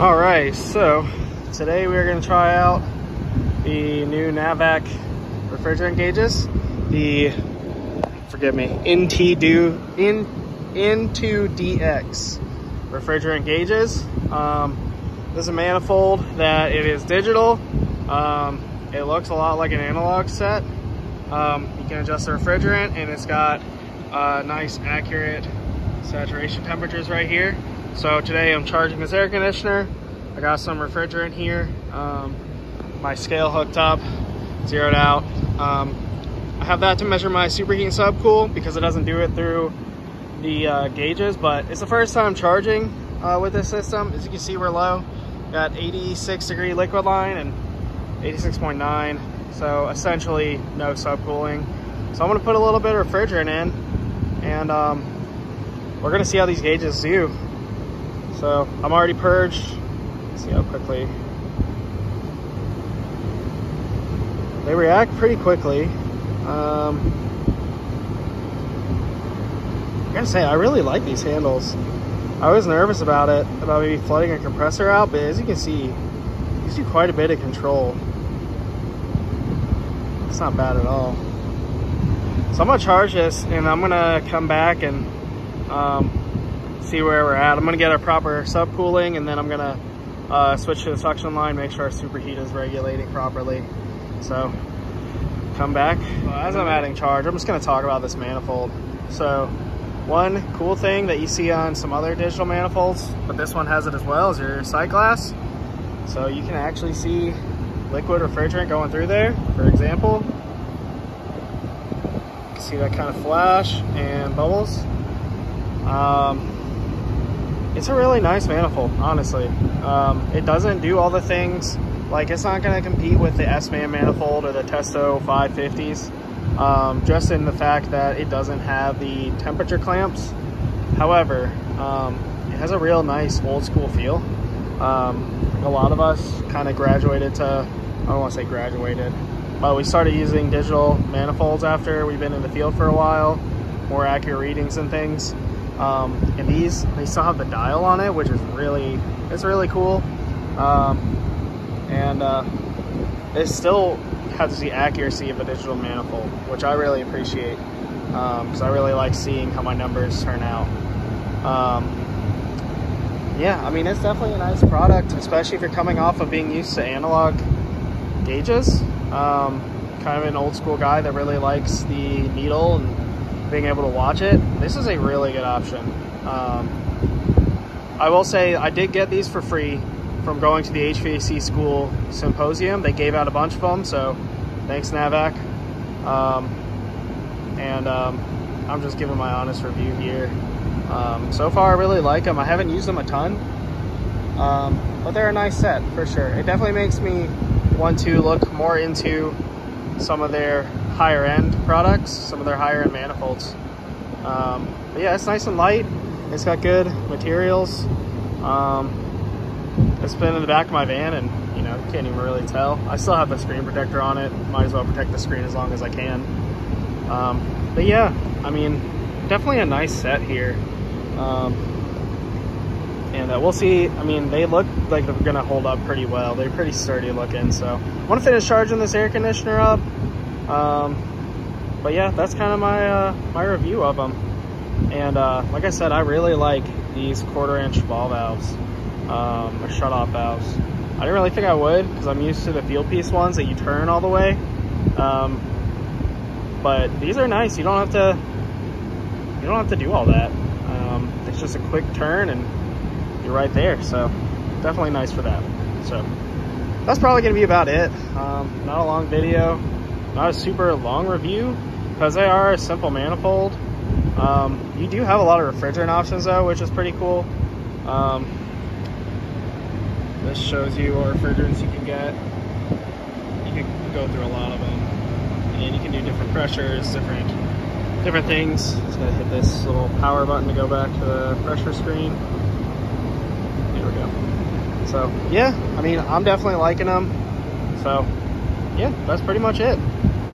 All right, so today we're gonna try out the new Navac refrigerant gauges. The, forgive me, NT2, in, N2DX refrigerant gauges. Um, this is a manifold that it is digital. Um, it looks a lot like an analog set. Um, you can adjust the refrigerant and it's got uh, nice accurate saturation temperatures right here. So today I'm charging this air conditioner. I got some refrigerant here. Um, my scale hooked up, zeroed out. Um, I have that to measure my superheat and subcool because it doesn't do it through the uh, gauges, but it's the first time charging uh, with this system. As you can see, we're low. Got 86 degree liquid line and 86.9. So essentially no subcooling. So I'm gonna put a little bit of refrigerant in and um, we're gonna see how these gauges do. So I'm already purged. Let's see how quickly. They react pretty quickly. Um, I gotta say, I really like these handles. I was nervous about it, about maybe flooding a compressor out, but as you can see, gives you quite a bit of control. It's not bad at all. So I'm gonna charge this and I'm gonna come back and um, see where we're at. I'm gonna get a proper subcooling and then I'm gonna uh, switch to the suction line, make sure our superheat is regulating properly. So come back. Well, as I'm adding charge, I'm just gonna talk about this manifold. So one cool thing that you see on some other digital manifolds, but this one has it as well, is your sight glass. So you can actually see liquid refrigerant going through there, for example. You can see that kind of flash and bubbles. Um, it's a really nice manifold, honestly. Um, it doesn't do all the things, like it's not gonna compete with the SMAN manifold or the Testo 550s, um, just in the fact that it doesn't have the temperature clamps. However, um, it has a real nice old school feel. Um, a lot of us kind of graduated to, I don't want to say graduated, but we started using digital manifolds after we've been in the field for a while, more accurate readings and things. Um, and these, they still have the dial on it, which is really, it's really cool. Um, and uh, it still has the accuracy of a digital manifold, which I really appreciate because um, I really like seeing how my numbers turn out. Um, yeah, I mean, it's definitely a nice product, especially if you're coming off of being used to analog gauges. Um, kind of an old school guy that really likes the needle and being able to watch it. This is a really good option. Um, I will say I did get these for free from going to the HVAC school symposium. They gave out a bunch of them, so thanks Navac. Um, and um, I'm just giving my honest review here. Um, so far, I really like them. I haven't used them a ton, um, but they're a nice set for sure. It definitely makes me want to look more into some of their higher end products, some of their higher end manifolds. Um, but yeah, it's nice and light. It's got good materials. Um, it's been in the back of my van and you know, can't even really tell. I still have the screen protector on it. Might as well protect the screen as long as I can. Um, but yeah, I mean, definitely a nice set here. And uh, we'll see. I mean, they look like they're to hold up pretty well. They're pretty sturdy looking. So I want to finish charging this air conditioner up. Um, but yeah, that's kind of my, uh, my review of them. And uh, like I said, I really like these quarter inch ball valves, um, or shut off valves. I didn't really think I would because I'm used to the Fieldpiece ones that you turn all the way. Um, but these are nice. You don't have to, you don't have to do all that. Um, it's just a quick turn and you're right there. So definitely nice for that. So that's probably gonna be about it. Um, not a long video, not a super long review because they are a simple manifold. Um, you do have a lot of refrigerant options though, which is pretty cool. Um, this shows you what refrigerants you can get. You can go through a lot of them, and you can do different pressures, different different things. Just gotta hit this little power button to go back to the pressure screen. There we go. So yeah, I mean, I'm definitely liking them. So yeah, that's pretty much it.